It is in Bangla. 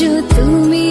নিজ তুমি